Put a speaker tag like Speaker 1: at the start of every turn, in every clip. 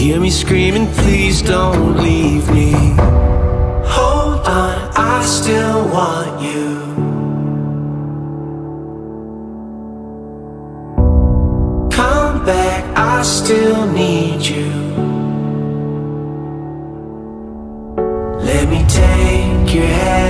Speaker 1: Hear me screaming? Please don't leave me. Hold on, I still want you. Come back, I still need you. Let me take your hand,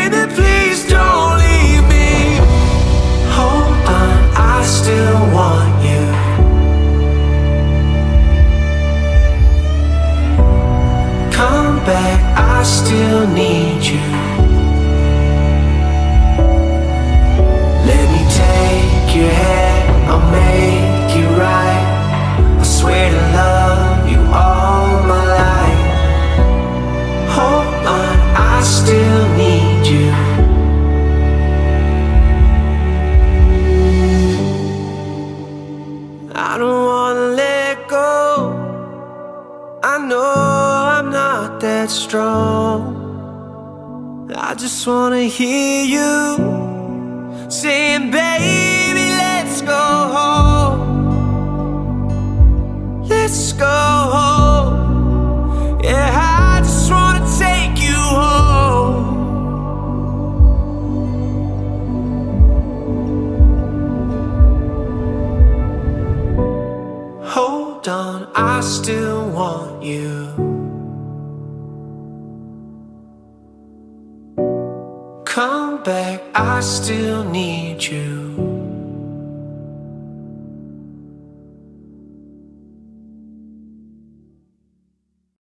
Speaker 1: I still need you. Let me take your hand, I'll make it right. I swear to love you all my life. Hold on, I still need you. I don't wanna let go. I know strong. I just wanna hear you saying, baby, let's go home. Let's go home. Yeah, I just wanna take you home. Hold on, I still want you. Come back, I still need you.